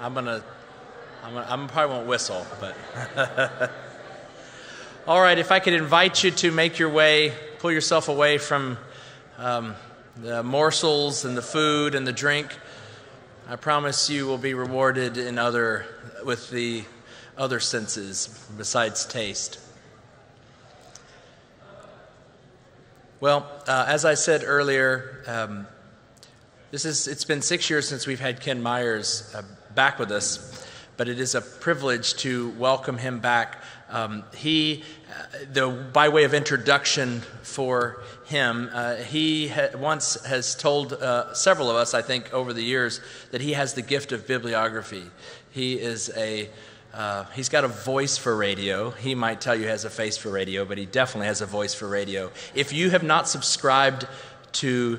I'm gonna, I'm, gonna, I'm probably won't whistle, but. All right, if I could invite you to make your way, pull yourself away from um, the morsels and the food and the drink. I promise you will be rewarded in other with the other senses besides taste. Well, uh, as I said earlier, um, this is, it's been six years since we've had Ken Myers uh, back with us, but it is a privilege to welcome him back. Um, he, uh, the, by way of introduction for him, uh, he ha- once has told uh, several of us, I think, over the years, that he has the gift of bibliography. He is a uh, he's got a voice for radio. He might tell you he has a face for radio, but he definitely has a voice for radio. If you have not subscribed to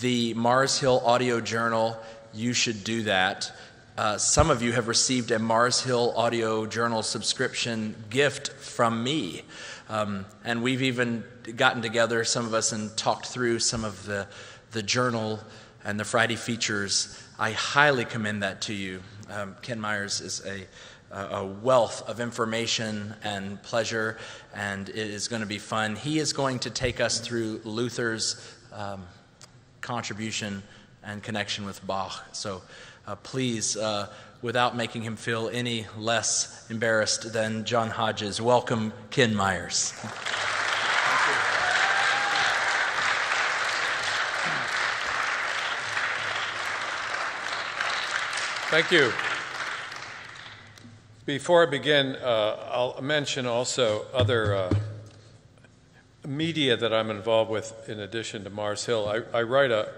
the Mars Hill Audio Journal, you should do that. Uh, some of you have received a Mars Hill Audio Journal subscription gift from me. Um, and we've even gotten together, some of us, and talked through some of the, the journal and the Friday features. I highly commend that to you. Um, Ken Myers is a a wealth of information and pleasure, and it is going to be fun. He is going to take us through Luther's um, contribution and connection with Bach. So uh, please, uh, without making him feel any less embarrassed than John Hodges, welcome Ken Myers. Thank you. Before I begin, uh, I'll mention also other uh, media that I'm involved with in addition to Mars Hill. I, I, write a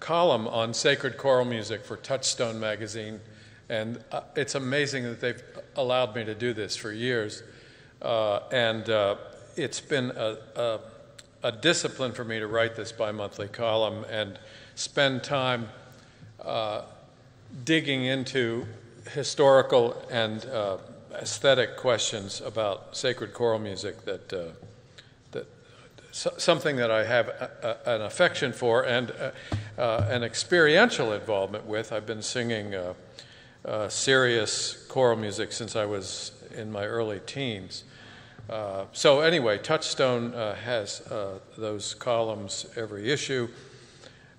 column on sacred choral music for Touchstone magazine, and uh, it's amazing that they've allowed me to do this for years. Uh, and uh, it's been a, a, a, discipline for me to write this bi monthly column and spend time uh, digging into historical and uh, aesthetic questions about sacred choral music that, uh, that so, something that I have a, an affection for and uh, uh an experiential involvement with. I've been singing uh, uh, serious choral music since I was in my early teens. so anyway, Touchstone has those columns every issue.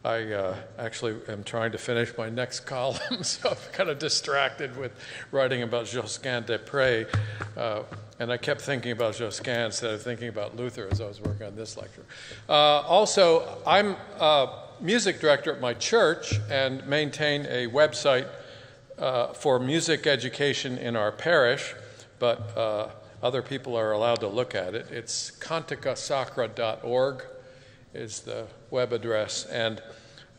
I uh, actually am trying to finish my next column, so I'm kind of distracted with writing about Josquin des Prez. Uh, and I kept thinking about Josquin instead of thinking about Luther as I was working on this lecture. Uh, also, I'm music director at my church and maintain a website uh, for music education in our parish, but uh, other people are allowed to look at it. It's canticasacra.org is the web address. And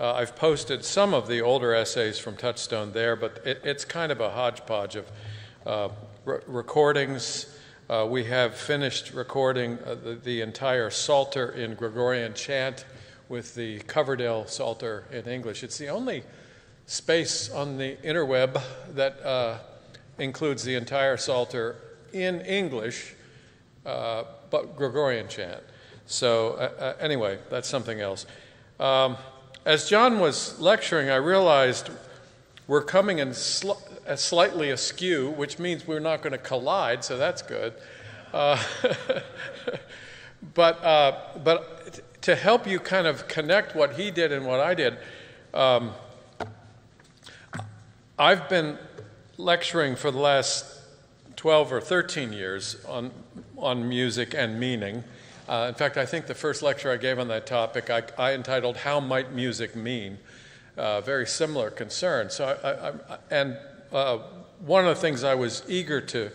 uh, I've posted some of the older essays from Touchstone there, but it, it's kind of a hodgepodge of uh, re- recordings. Uh, we have finished recording uh, the, the, entire Psalter in Gregorian chant with the Coverdale Psalter in English. It's the only space on the interweb that uh, includes the entire Psalter in English, uh, but Gregorian chant. So, uh, uh, anyway, that's something else. Um, as John was lecturing, I realized we're coming in sl- slightly askew, which means we're not going to collide, so that's good. Uh, but, uh, but to help you kind of connect what he did and what I did, um, I've been lecturing for the last 12 or 13 years on, on music and meaning. Uh, in fact, I think the first lecture I gave on that topic, I, I entitled "How Might Music Mean." Uh, very similar concern. So, I, I, and uh, one of the things I was eager to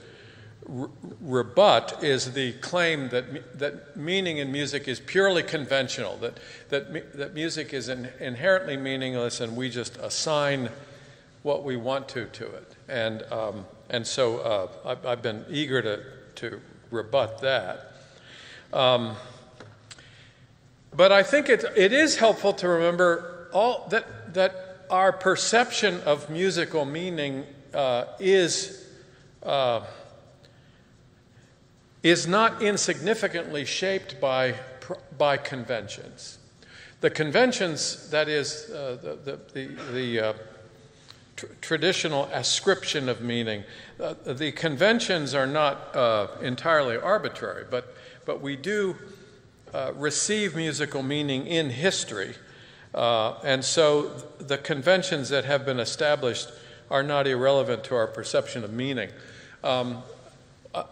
rebut is the claim that that meaning in music is purely conventional. That that that music is in, inherently meaningless, and we just assign what we want to to it. And um, and so uh, I've, I've been eager to to rebut that. Um, but I think it, it is helpful to remember all that, that our perception of musical meaning uh, is, uh, is not insignificantly shaped by, by conventions. The conventions, that is, uh, the, the, the, the uh, tr- traditional ascription of meaning. Uh, the conventions are not uh, entirely arbitrary, but, but we do uh, receive musical meaning in history. Uh, and so the conventions that have been established are not irrelevant to our perception of meaning. Um,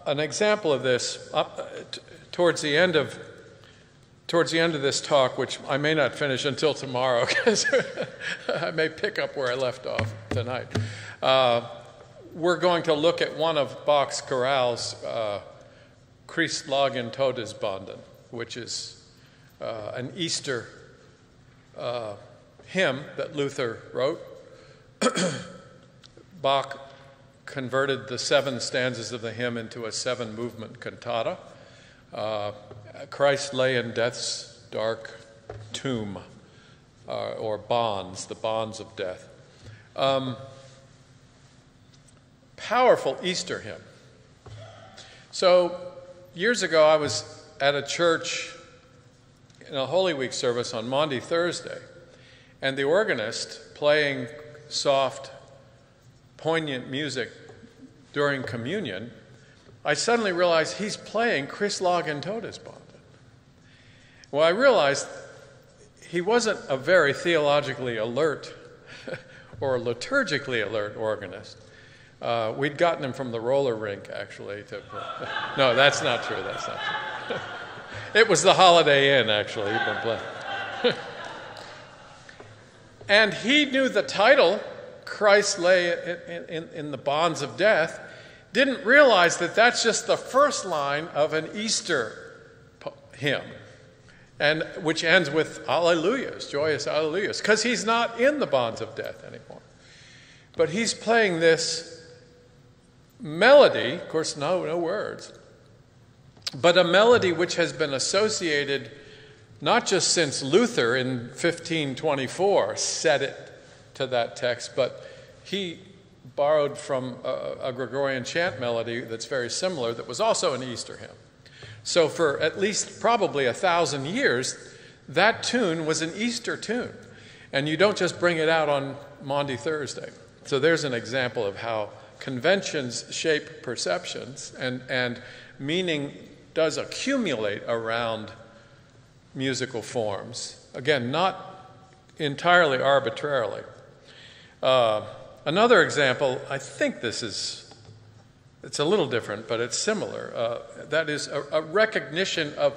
an example of this, uh, towards the end of towards the end of this talk, which I may not finish until tomorrow because I may pick up where I left off tonight, uh, we're going to look at one of Bach's chorales, uh, in Todesbanden, which is uh, an Easter uh, hymn that Luther wrote. Bach converted the seven stanzas of the hymn into a seven movement cantata. Uh, Christ lay in death's dark tomb, uh, or bonds, the bonds of death. Um, powerful Easter hymn. So, years ago, I was at a church in a Holy Week service on Maundy Thursday, and the organist playing soft, poignant music during communion, I suddenly realized he's playing Christ lag in Todesbanden. Well, I realized he wasn't a very theologically alert or liturgically alert organist. Uh, we'd gotten him from the roller rink, actually. To, no, that's not true. That's not true. it was the Holiday Inn, actually. He'd been playing. and he knew the title, Christ lay in, in, in the bonds of death, didn't realize that that's just the first line of an Easter hymn, and which ends with Alleluias, joyous Alleluias, because he's not in the bonds of death anymore. But he's playing this melody, of course, no, no words, but a melody which has been associated not just since Luther in 1524 set it to that text, but he borrowed from a, a, Gregorian chant melody that's very similar that was also an Easter hymn. So, for at least probably a thousand years, that tune was an Easter tune. And you don't just bring it out on Maundy Thursday. So, there's an example of how conventions shape perceptions and, and meaning does accumulate around musical forms. Again, not entirely arbitrarily. Uh, Another example, I think this is, it's a little different, but it's similar. Uh, that is a, a recognition of,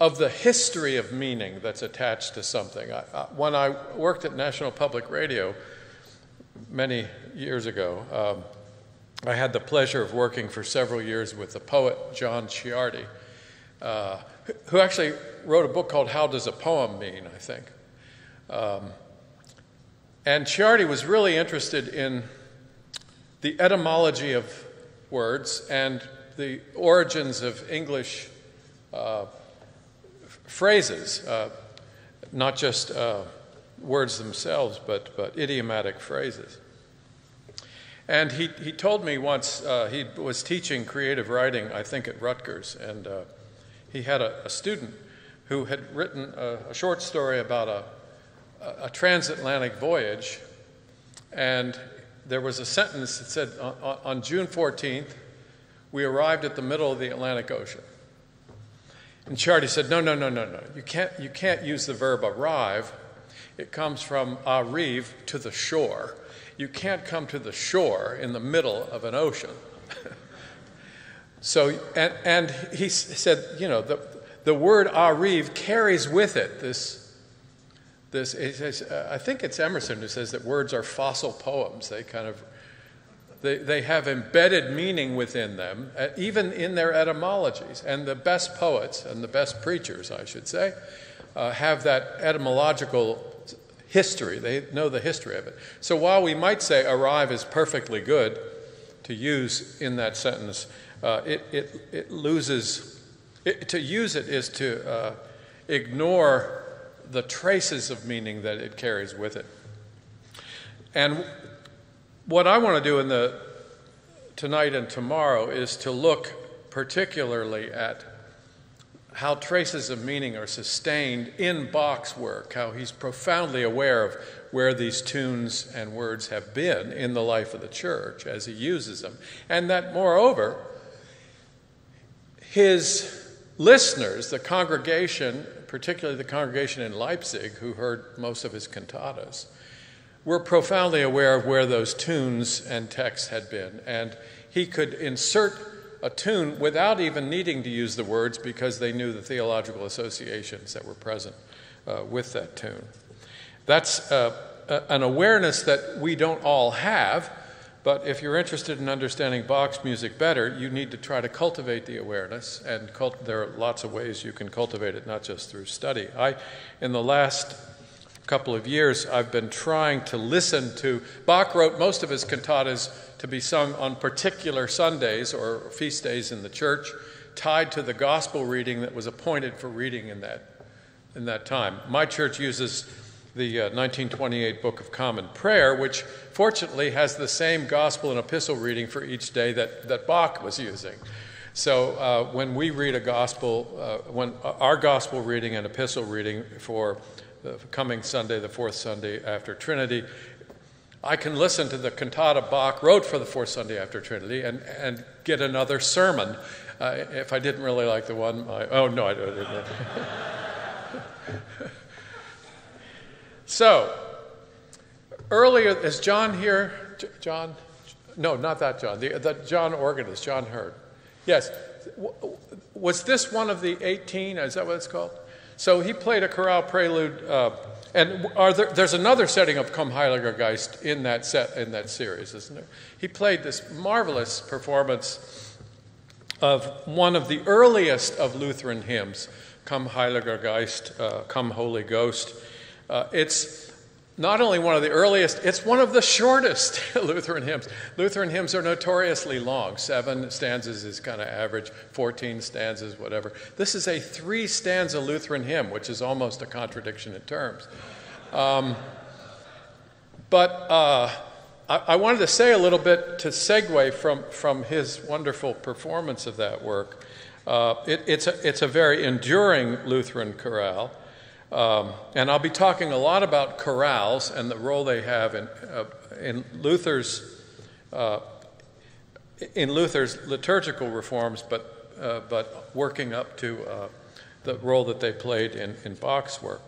of the history of meaning that's attached to something. I, I, when I worked at National Public Radio many years ago, um, I had the pleasure of working for several years with the poet John Ciardi, uh, who actually wrote a book called How Does a Poem Mean, I think. Um, and Ciardi was really interested in the etymology of words and the origins of English uh, phrases, uh, not just uh, words themselves, but, but idiomatic phrases. And he, he told me once, uh, he was teaching creative writing, I think, at Rutgers, and uh, he had a, a, student who had written a, a short story about a, a transatlantic voyage, and there was a sentence that said, on, June 14th, we arrived at the middle of the Atlantic Ocean. And Ciardi said, no, no, no, no, no. You can't, you can't use the verb arrive. It comes from arrive, to the shore. You can't come to the shore in the middle of an ocean. so, and, and he said, you know, the, the word arrive carries with it this this. Says, uh, I think it's Emerson who says that words are fossil poems. They kind of they, they have embedded meaning within them, uh, even in their etymologies. And the best poets and the best preachers, I should say, uh, have that etymological history. They know the history of it. So while we might say arrive is perfectly good to use in that sentence, uh, it, it, it loses, it, to use it is to uh, ignore the traces of meaning that it carries with it. And what I want to do in the tonight and tomorrow is to look particularly at how traces of meaning are sustained in Bach's work, how he's profoundly aware of where these tunes and words have been in the life of the church as he uses them. And that, moreover, his listeners, the congregation, particularly the congregation in Leipzig, who heard most of his cantatas, were profoundly aware of where those tunes and texts had been. And he could insert a tune without even needing to use the words because they knew the theological associations that were present uh, with that tune. That's uh, an awareness that we don't all have, but if you're interested in understanding Bach's music better, you need to try to cultivate the awareness, and cult- there are lots of ways you can cultivate it, not just through study. I, in the last couple of years, I've been trying to listen to. Bach wrote most of his cantatas to be sung on particular Sundays or feast days in the church, tied to the gospel reading that was appointed for reading in that, in that time. My church uses the uh, 1928 Book of Common Prayer, which fortunately has the same gospel and epistle reading for each day that, that Bach was using. So uh, when we read a gospel, uh, when our gospel reading and epistle reading for the coming Sunday, the fourth Sunday after Trinity, I can listen to the cantata Bach wrote for the fourth Sunday after Trinity and, and get another sermon. Uh, if I didn't really like the one, I, oh no, I didn't. so, earlier, is John here? John? No, not that John. The, the John organist, John Hurd. Yes. Was this one of the 18? Is that what it's called? So he played a chorale prelude. Uh, and there, there's another setting of Komm Heiliger Geist in that set in that series, isn't there? He played this marvelous performance of one of the earliest of Lutheran hymns, Komm Heiliger Geist, uh, Come Holy Ghost. Uh, it's not only one of the earliest, it's one of the shortest Lutheran hymns. Lutheran hymns are notoriously long. Seven stanzas is kind of average, 14 stanzas, whatever. This is a three stanza Lutheran hymn, which is almost a contradiction in terms. Um, but uh, I, I, wanted to say a little bit to segue from, from his wonderful performance of that work. Uh, it, it's, a, it's a very enduring Lutheran chorale. Um, and I'll be talking a lot about chorales and the role they have in, uh, in Luther's uh, in Luther's liturgical reforms, but uh, but working up to uh, the role that they played in, in Bach's work.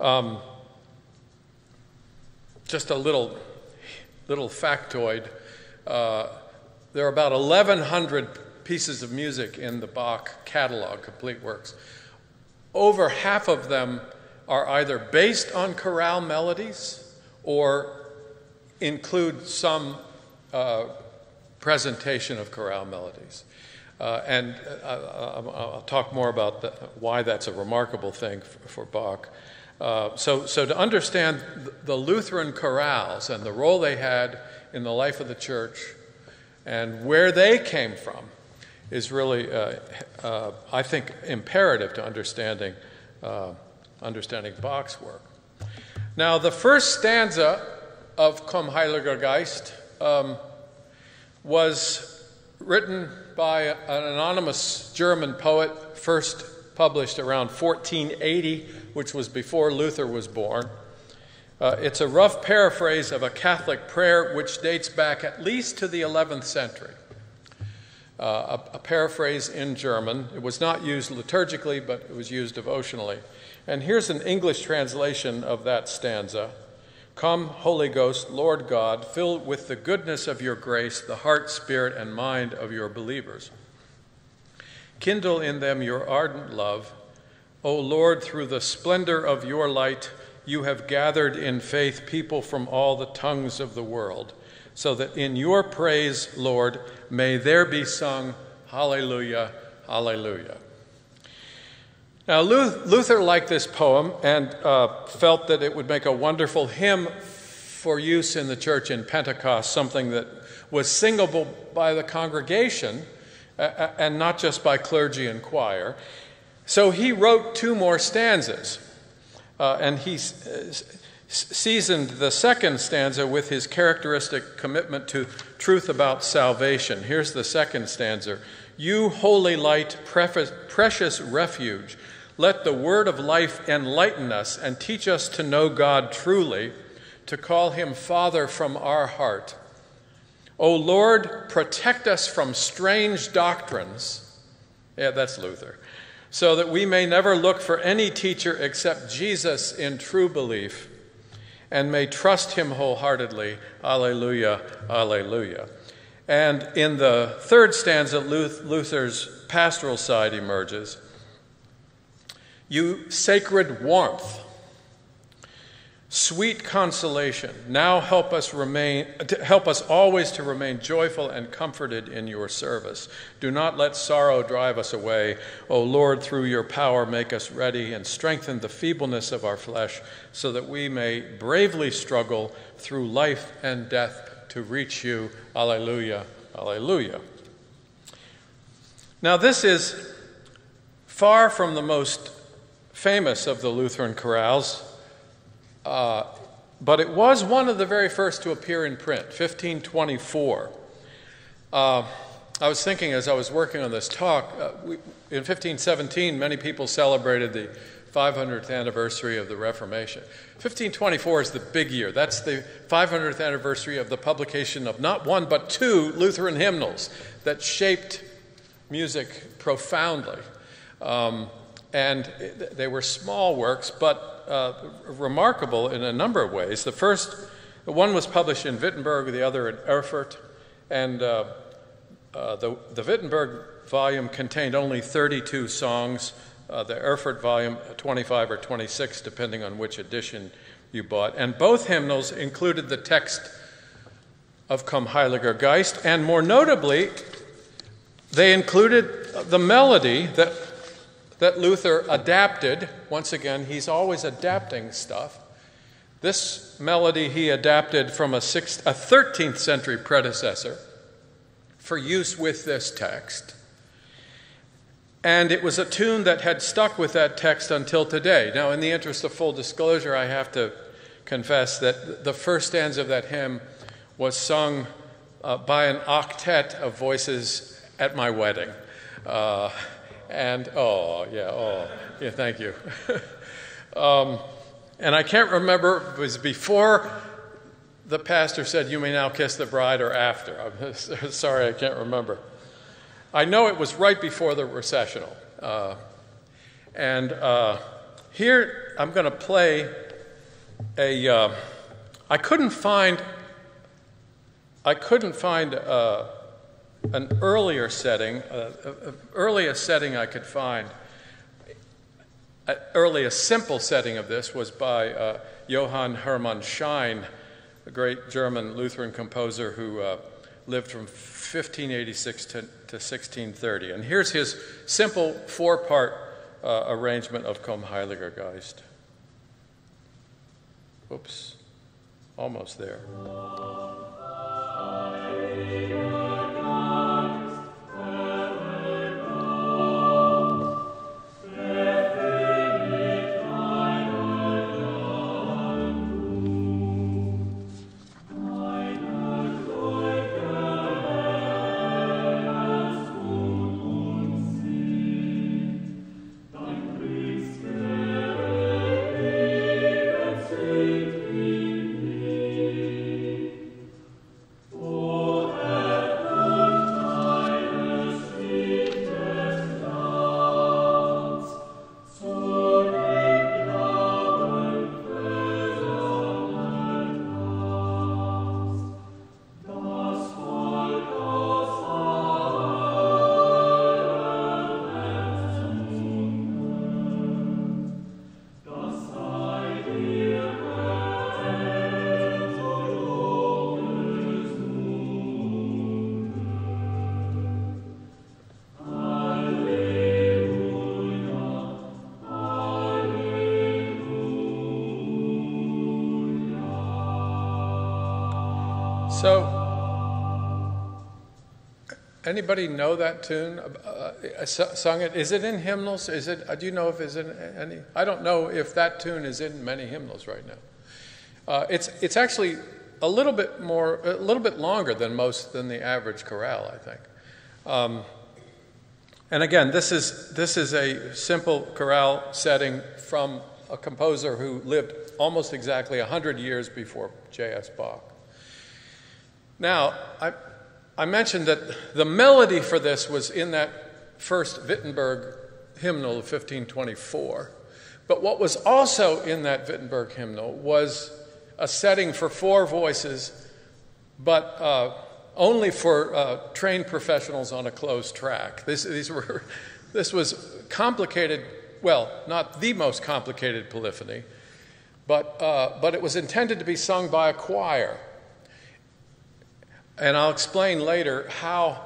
Um, just a little little factoid. Uh, there are about 1,100 pieces of music in the Bach catalog, complete works. Over half of them are either based on chorale melodies or include some uh, presentation of chorale melodies. Uh, and uh, I'll talk more about the, why that's a remarkable thing for, for Bach. Uh, so, so, to understand the Lutheran chorales and the role they had in the life of the church and where they came from is really, uh, uh, I think, imperative to understanding understanding Bach's work. Now, the first stanza of Komm Heiliger Geist um, was written by an anonymous German poet, first published around 1480, which was before Luther was born. Uh, it's a rough paraphrase of a Catholic prayer which dates back at least to the 11th century. Uh, a, a paraphrase in German. It was not used liturgically, but it was used devotionally. And here's an English translation of that stanza Come, Holy Ghost, Lord God, fill with the goodness of your grace the heart, spirit, and mind of your believers. Kindle in them your ardent love. O Lord, through the splendor of your light, you have gathered in faith people from all the tongues of the world, so that in your praise, Lord, may there be sung, Hallelujah, Hallelujah. Now, Luther liked this poem and uh, felt that it would make a wonderful hymn for use in the church in Pentecost, something that was singable by the congregation uh, and not just by clergy and choir. So he wrote two more stanzas, uh, and he seasoned the second stanza with his characteristic commitment to truth about salvation. Here's the second stanza You, holy light, precious refuge, let the word of life enlighten us and teach us to know God truly, to call him Father from our heart. O Lord, protect us from strange doctrines. Yeah, that's Luther. So that we may never look for any teacher except Jesus in true belief and may trust him wholeheartedly. Alleluia, alleluia. And in the third stanza, Luther's pastoral side emerges. You sacred warmth, sweet consolation, now help us remain help us always to remain joyful and comforted in your service. Do not let sorrow drive us away. O Lord, through your power make us ready and strengthen the feebleness of our flesh so that we may bravely struggle through life and death to reach you. Alleluia. Alleluia. Now this is far from the most famous of the Lutheran chorales, uh, but it was one of the very first to appear in print, 1524. Uh, I was thinking as I was working on this talk, uh, we, in 1517, many people celebrated the 500th anniversary of the Reformation. 1524 is the big year. That's the 500th anniversary of the publication of not one, but two Lutheran hymnals that shaped music profoundly. Um, and they were small works, but uh, remarkable in a number of ways. The first, one was published in Wittenberg, the other in Erfurt, and uh, uh, the, the Wittenberg volume contained only 32 songs. Uh, the Erfurt volume, 25 or 26, depending on which edition you bought. And both hymnals included the text of Komm Heiliger Geist, and more notably, they included the melody that that Luther adapted. Once again, he's always adapting stuff. This melody he adapted from a, sixth, a 13th century predecessor for use with this text. And it was a tune that had stuck with that text until today. Now, in the interest of full disclosure, I have to confess that the first stanza of that hymn was sung uh, by an octet of voices at my wedding. Uh, and, oh, yeah, oh, yeah, thank you. um, and I can't remember, it was before the pastor said, You may now kiss the bride, or after. I'm sorry, I can't remember. I know it was right before the recessional. Uh, and uh, here I'm going to play a. Uh, I couldn't find. I couldn't find uh, an earlier setting, earliest setting I could find, uh, earliest simple setting of this was by uh, Johann Hermann Schein, a great German Lutheran composer who uh, lived from 1586 to, to, 1630. And here's his simple four part uh, arrangement of Komm Heiliger Geist. Oops, almost there. So, anybody know that tune? Uh, uh sung it? Is it in hymnals? Is it? Uh, do you know if it's in any? I don't know if that tune is in many hymnals right now. Uh, it's it's actually a little bit more, a little bit longer than most than the average chorale, I think. Um, and again, this is, this is a simple chorale setting from a composer who lived almost exactly 100 years before J.S. Bach. Now, I, I mentioned that the melody for this was in that first Wittenberg hymnal of 1524. But what was also in that Wittenberg hymnal was a setting for four voices, but uh, only for uh, trained professionals on a closed track. This, these were, this was complicated, well, not the most complicated polyphony, but, uh, but it was intended to be sung by a choir. And I'll explain later how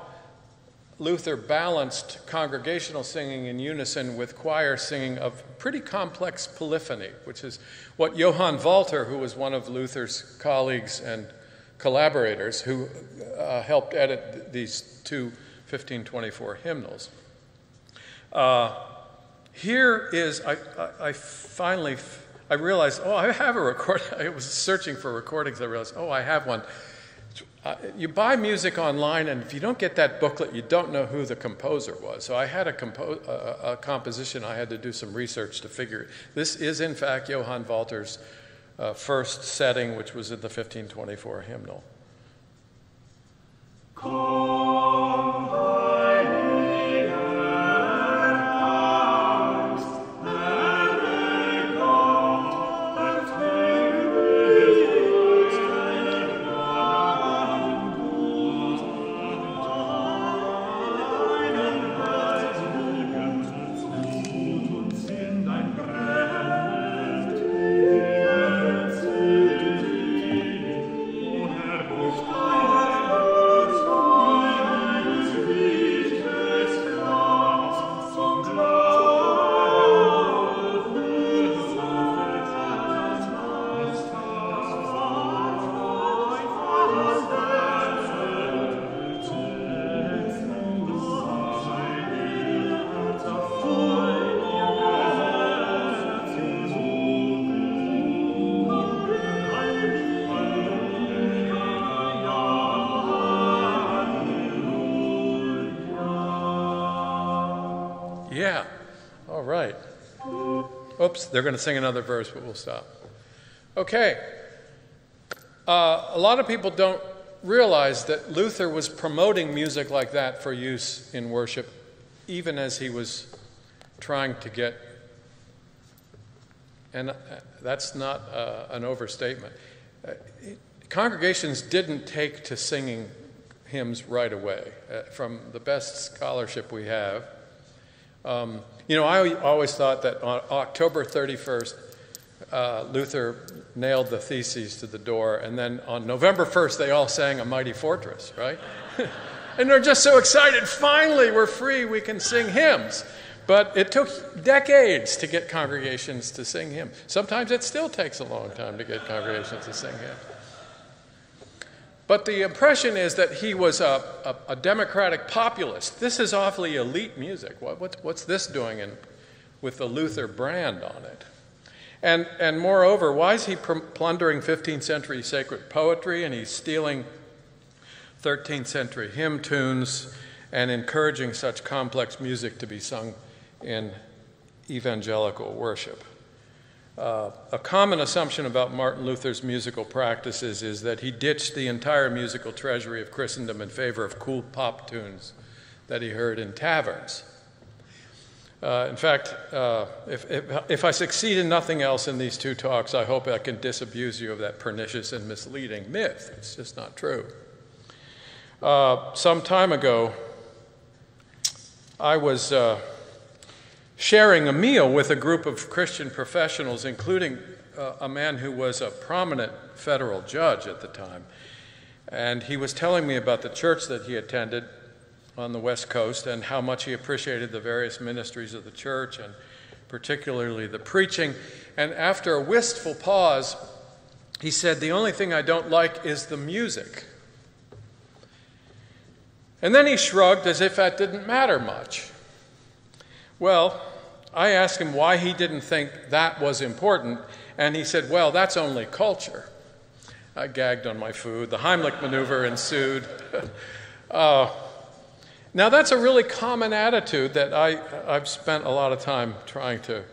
Luther balanced congregational singing in unison with choir singing of pretty complex polyphony, which is what Johann Walter, who was one of Luther's colleagues and collaborators, who uh, helped edit these two 1524 hymnals. Uh, here is, I, I, I finally, I realized, oh, I have a record. I was searching for recordings. I realized, oh, I have one. Uh, you buy music online, and if you don't get that booklet, you don't know who the composer was. So I had a, compo- a, composition I had to do some research to figure. This is, in fact, Johann Walter's uh, first setting, which was in the 1524 hymnal. Yeah. Oops, they're going to sing another verse, but we'll stop. Okay. Uh, a lot of people don't realize that Luther was promoting music like that for use in worship, even as he was trying to get, and uh, that's not uh, an overstatement. Uh, congregations didn't take to singing hymns right away. Uh, from the best scholarship we have, um, you know, I always thought that on October 31st, uh, Luther nailed the theses to the door, and then on November 1st, they all sang A Mighty Fortress, right? and they're just so excited. Finally, we're free, we can sing hymns. But it took decades to get congregations to sing hymns. Sometimes it still takes a long time to get congregations to sing hymns. But the impression is that he was a, a, a democratic populist. This is awfully elite music. What, what, what's this doing in, with the Luther brand on it? And, and moreover, why is he plundering 15th century sacred poetry and he's stealing 13th century hymn tunes and encouraging such complex music to be sung in evangelical worship? Uh, a common assumption about Martin Luther's musical practices is that he ditched the entire musical treasury of Christendom in favor of cool pop tunes that he heard in taverns. Uh, in fact, uh, if, if, if, I succeed in nothing else in these two talks, I hope I can disabuse you of that pernicious and misleading myth. It's just not true. Uh, some time ago, I was uh, sharing a meal with a group of Christian professionals, including uh, a man who was a prominent federal judge at the time. And he was telling me about the church that he attended on the West Coast and how much he appreciated the various ministries of the church and particularly the preaching. And after a wistful pause, he said, The only thing I don't like is the music. And then he shrugged as if that didn't matter much. Well, I asked him why he didn't think that was important, and he said, Well, that's only culture. I gagged on my food. The Heimlich maneuver ensued. uh, Now, that's a really common attitude that I, I've spent a lot of time trying to,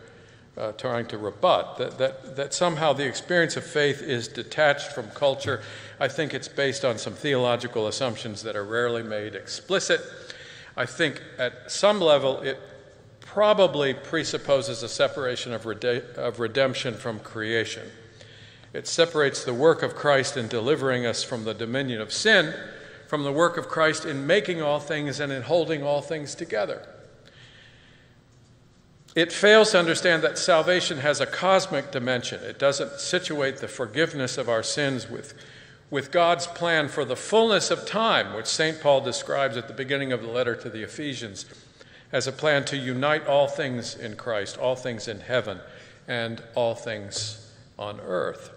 uh, trying to rebut that, that, that somehow the experience of faith is detached from culture. I think it's based on some theological assumptions that are rarely made explicit. I think at some level it probably presupposes a separation of, rede- of redemption from creation. It separates the work of Christ in delivering us from the dominion of sin from the work of Christ in making all things and in holding all things together. It fails to understand that salvation has a cosmic dimension. It doesn't situate the forgiveness of our sins with, with God's plan for the fullness of time, which St. Paul describes at the beginning of the letter to the Ephesians as a plan to unite all things in Christ, all things in heaven, and all things on earth.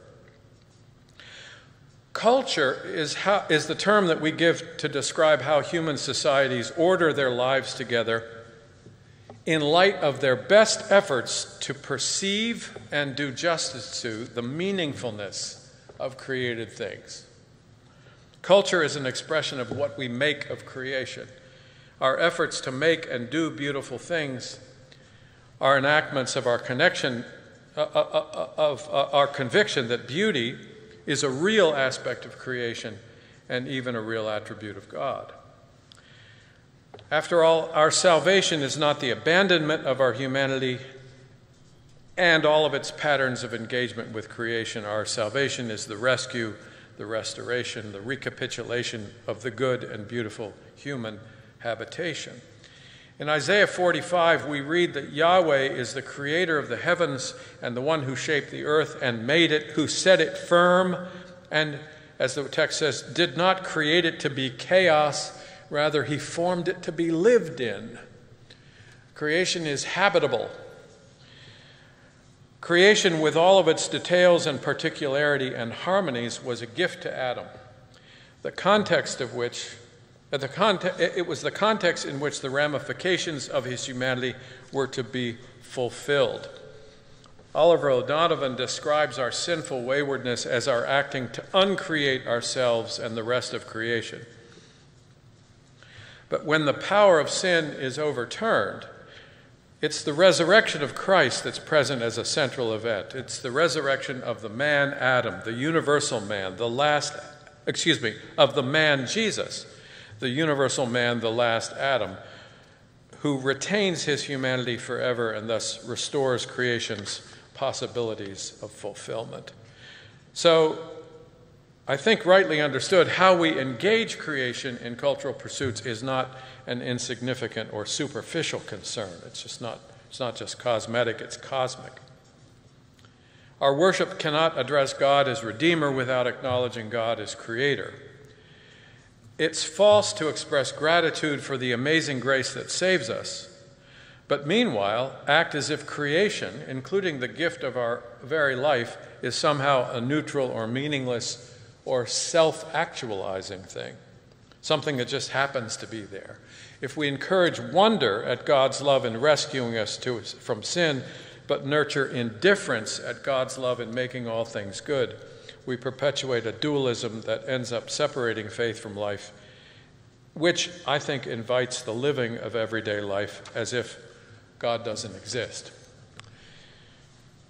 Culture is, how, is the term that we give to describe how human societies order their lives together in light of their best efforts to perceive and do justice to the meaningfulness of created things. Culture is an expression of what we make of creation. Our efforts to make and do beautiful things are enactments of our connection, uh, uh, uh, of uh, our conviction that beauty is a real aspect of creation and even a real attribute of God. After all, our salvation is not the abandonment of our humanity and all of its patterns of engagement with creation. Our salvation is the rescue, the restoration, the recapitulation of the good and beautiful human habitation. In Isaiah 45, we read that Yahweh is the creator of the heavens and the one who shaped the earth and made it, who set it firm, and, as the text says, did not create it to be chaos, rather, he formed it to be lived in. Creation is habitable. Creation, with all of its details and particularity and harmonies, was a gift to Adam, the context of which the it was the context in which the ramifications of his humanity were to be fulfilled. Oliver O'Donovan describes our sinful waywardness as our acting to uncreate ourselves and the rest of creation. But when the power of sin is overturned, it's the resurrection of Christ that's present as a central event. It's the resurrection of the man Adam, the universal man, the last, excuse me, of the man Jesus the universal man, the last Adam, who retains his humanity forever and thus restores creation's possibilities of fulfillment. So, I think rightly understood, how we engage creation in cultural pursuits is not an insignificant or superficial concern. It's just not, it's not just cosmetic, it's cosmic. Our worship cannot address God as Redeemer without acknowledging God as Creator. It's false to express gratitude for the amazing grace that saves us, but meanwhile act as if creation, including the gift of our very life, is somehow a neutral or meaningless or self actualizing thing, something that just happens to be there. If we encourage wonder at God's love in rescuing us to, from sin, but nurture indifference at God's love in making all things good, we perpetuate a dualism that ends up separating faith from life, which I think invites the living of everyday life as if God doesn't exist.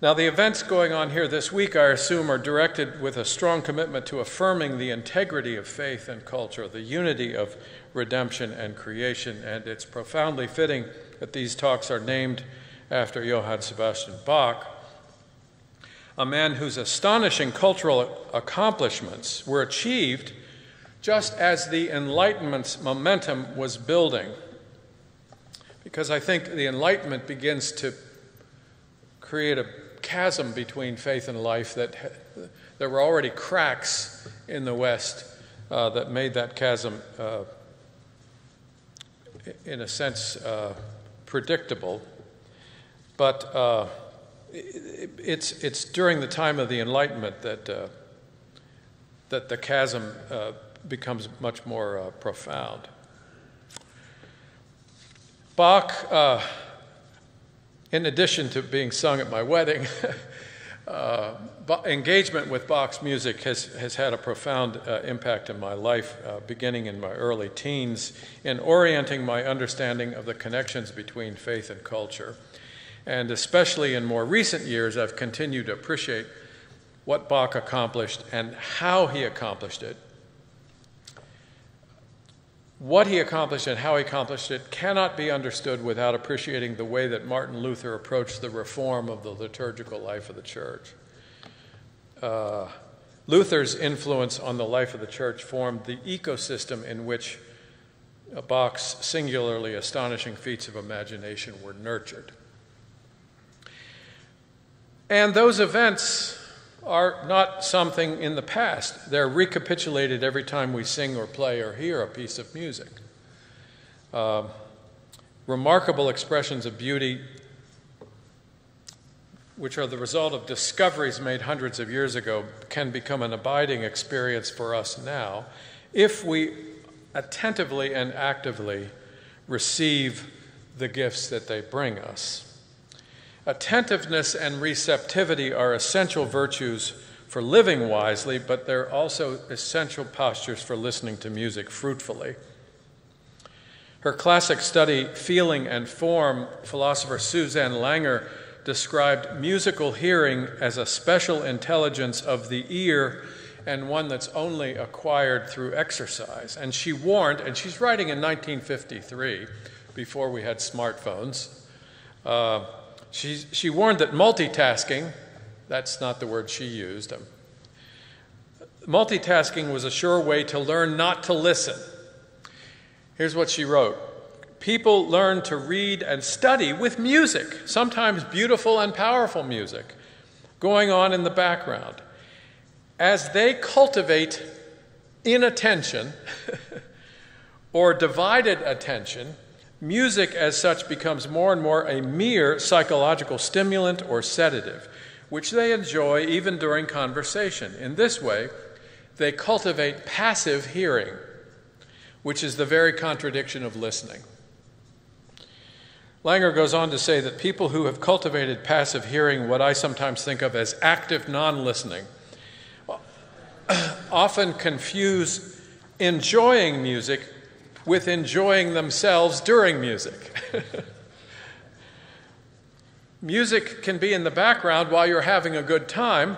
Now, the events going on here this week, I assume, are directed with a strong commitment to affirming the integrity of faith and culture, the unity of redemption and creation, and it's profoundly fitting that these talks are named after Johann Sebastian Bach, a man whose astonishing cultural accomplishments were achieved just as the Enlightenment's momentum was building. Because I think the Enlightenment begins to create a chasm between faith and life that there were already cracks in the West uh, that made that chasm, uh, in a sense, uh, predictable. But uh, it's, it's during the time of the Enlightenment that, uh, that the chasm uh, becomes much more uh, profound. Bach, uh, in addition to being sung at my wedding, uh, engagement with Bach's music has, has had a profound uh, impact in my life, beginning in my early teens, in orienting my understanding of the connections between faith and culture. And especially in more recent years, I've continued to appreciate what Bach accomplished and how he accomplished it. What he accomplished and how he accomplished it cannot be understood without appreciating the way that Martin Luther approached the reform of the liturgical life of the church. Uh, Luther's influence on the life of the church formed the ecosystem in which Bach's singularly astonishing feats of imagination were nurtured. And those events are not something in the past. They're recapitulated every time we sing or play or hear a piece of music. Uh, remarkable expressions of beauty, which are the result of discoveries made hundreds of years ago, can become an abiding experience for us now if we attentively and actively receive the gifts that they bring us. Attentiveness and receptivity are essential virtues for living wisely, but they're also essential postures for listening to music fruitfully. Her classic study, Feeling and Form, philosopher Susanne Langer described musical hearing as a special intelligence of the ear and one that's only acquired through exercise. And she warned, and she's writing in 1953, before we had smartphones. Uh, she, she warned that multitasking, that's not the word she used, um, multitasking was a sure way to learn not to listen. Here's what she wrote People learn to read and study with music, sometimes beautiful and powerful music, going on in the background. As they cultivate inattention or divided attention, music as such becomes more and more a mere psychological stimulant or sedative, which they enjoy even during conversation. In this way, they cultivate passive hearing, which is the very contradiction of listening. Langer goes on to say that people who have cultivated passive hearing, what I sometimes think of as active non listening, often confuse enjoying music with enjoying themselves during music. music can be in the background while you're having a good time,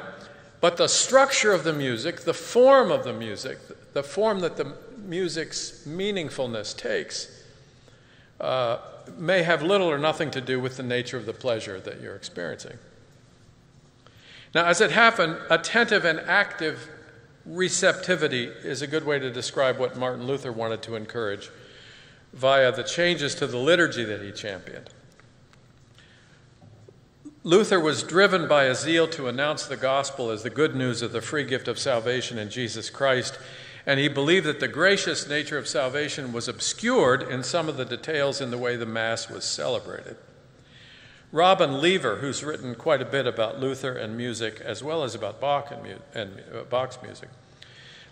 but the structure of the music, the form of the music, the form that the music's meaningfulness takes, uh, may have little or nothing to do with the nature of the pleasure that you're experiencing. Now, as it happened, attentive and active receptivity is a good way to describe what Martin Luther wanted to encourage via the changes to the liturgy that he championed. Luther was driven by a zeal to announce the gospel as the good news of the free gift of salvation in Jesus Christ, and he believed that the gracious nature of salvation was obscured in some of the details in the way the Mass was celebrated. Robin Leaver, who's written quite a bit about Luther and music, as well as about Bach and, mu- and uh, Bach's music,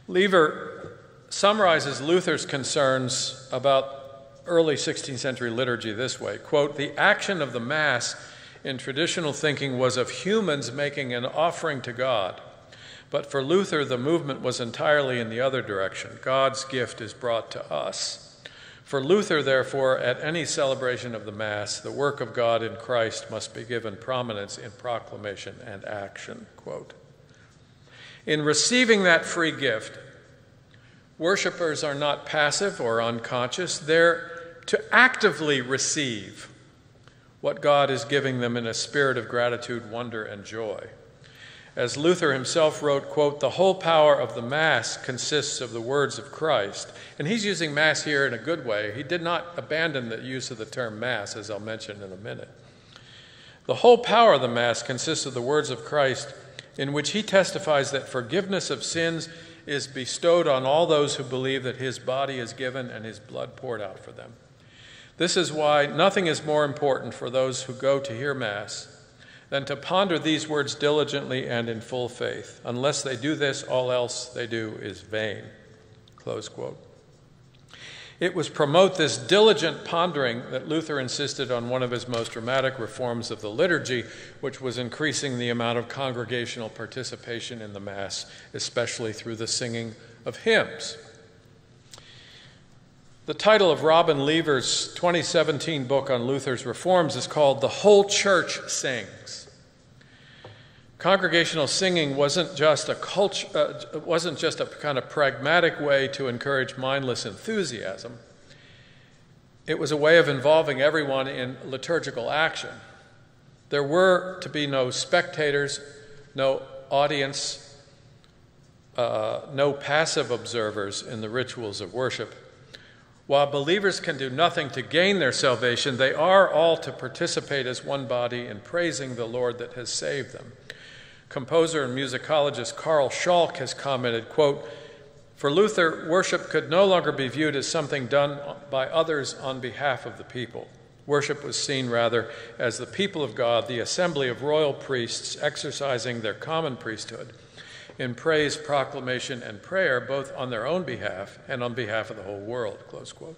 Leaver summarizes Luther's concerns about early 16th century liturgy this way quote, The action of the Mass in traditional thinking was of humans making an offering to God. But for Luther, the movement was entirely in the other direction. God's gift is brought to us. For Luther, therefore, at any celebration of the Mass, the work of God in Christ must be given prominence in proclamation and action. Quote. In receiving that free gift, worshippers are not passive or unconscious, they're to actively receive what God is giving them in a spirit of gratitude, wonder, and joy. As Luther himself wrote, quote, the whole power of the Mass consists of the words of Christ. And he's using Mass here in a good way. He did not abandon the use of the term Mass, as I'll mention in a minute. The whole power of the Mass consists of the words of Christ, in which he testifies that forgiveness of sins is bestowed on all those who believe that his body is given and his blood poured out for them. This is why nothing is more important for those who go to hear Mass than to ponder these words diligently and in full faith. Unless they do this, all else they do is vain. Close quote. It was promote this diligent pondering that Luther insisted on one of his most dramatic reforms of the liturgy, which was increasing the amount of congregational participation in the Mass, especially through the singing of hymns. The title of Robin Leaver's 2017 book on Luther's reforms is called The Whole Church Sings. Congregational singing wasn't just a culture, uh, wasn't just a kind of pragmatic way to encourage mindless enthusiasm. It was a way of involving everyone in liturgical action. There were to be no spectators, no audience, uh, no passive observers in the rituals of worship. While believers can do nothing to gain their salvation, they are all to participate as one body in praising the Lord that has saved them. Composer and musicologist Carl Schalk has commented, quote, for Luther, worship could no longer be viewed as something done by others on behalf of the people. Worship was seen rather as the people of God, the assembly of royal priests exercising their common priesthood in praise, proclamation, and prayer, both on their own behalf and on behalf of the whole world. Close quote.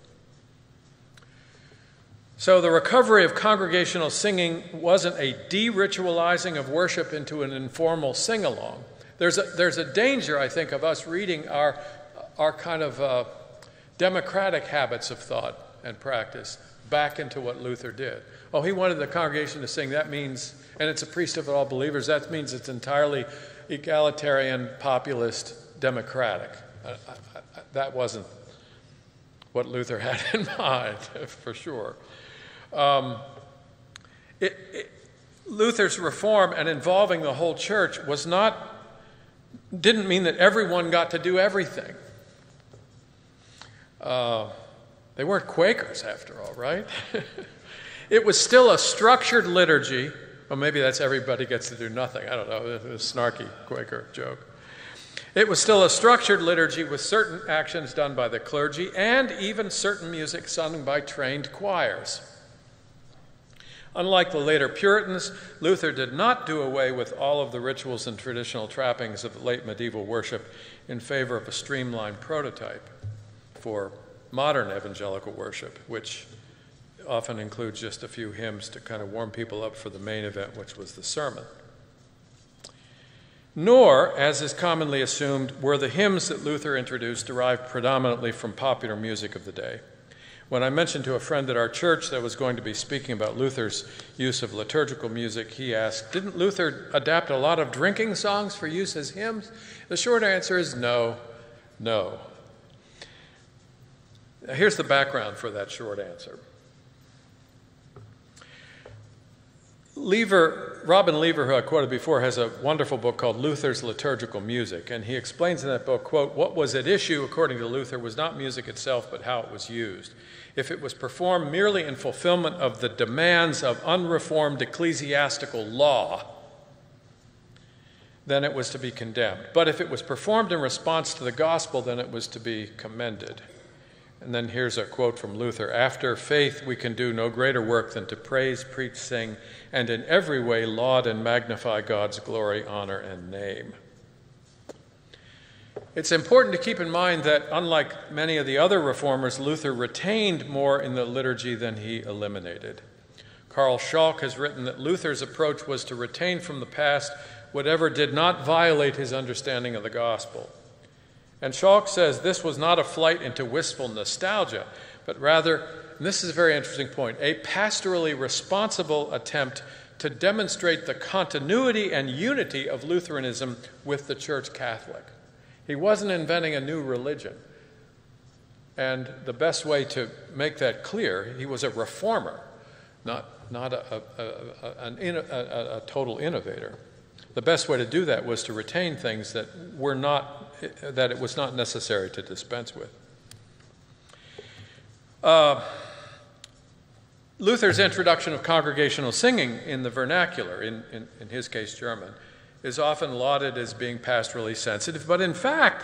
So, the recovery of congregational singing wasn't a de ritualizing of worship into an informal sing along. There's a, there's a danger, I think, of us reading our, our kind of uh, democratic habits of thought and practice back into what Luther did. Oh, he wanted the congregation to sing. That means, and it's a priest of all believers, that means it's entirely egalitarian, populist, democratic. I, I, that wasn't what Luther had in mind, for sure. Um, it, it, Luther's reform and involving the whole church was not, didn't mean that everyone got to do everything. Uh, they weren't Quakers, after all, right? it was still a structured liturgy. Well, maybe that's everybody gets to do nothing. I don't know. It was a snarky Quaker joke. It was still a structured liturgy with certain actions done by the clergy and even certain music sung by trained choirs. Unlike the later Puritans, Luther did not do away with all of the rituals and traditional trappings of late medieval worship in favor of a streamlined prototype for modern evangelical worship, which often includes just a few hymns to kind of warm people up for the main event, which was the sermon. Nor, as is commonly assumed, were the hymns that Luther introduced derived predominantly from popular music of the day. When I mentioned to a friend at our church that was going to be speaking about Luther's use of liturgical music, he asked, Didn't Luther adapt a lot of drinking songs for use as hymns? The short answer is no, no. Here's the background for that short answer. Leaver, Robin Leaver, who I quoted before, has a wonderful book called Luther's Liturgical Music, and he explains in that book, quote, what was at issue, according to Luther, was not music itself, but how it was used. If it was performed merely in fulfillment of the demands of unreformed ecclesiastical law, then it was to be condemned. But if it was performed in response to the gospel, then it was to be commended. And then here's a quote from Luther After faith, we can do no greater work than to praise, preach, sing, and in every way laud and magnify God's glory, honor, and name. It's important to keep in mind that, unlike many of the other reformers, Luther retained more in the liturgy than he eliminated. Carl Schalk has written that Luther's approach was to retain from the past whatever did not violate his understanding of the gospel. And Schalk says this was not a flight into wistful nostalgia, but rather, and this is a very interesting point, a pastorally responsible attempt to demonstrate the continuity and unity of Lutheranism with the Church Catholic. He wasn't inventing a new religion. And the best way to make that clear, he was a reformer, not, not a, a, a, a total innovator. The best way to do that was to retain things that were not that it was not necessary to dispense with. Uh, Luther's introduction of congregational singing in the vernacular, in, in, in, his case German, is often lauded as being pastorally sensitive, but in fact,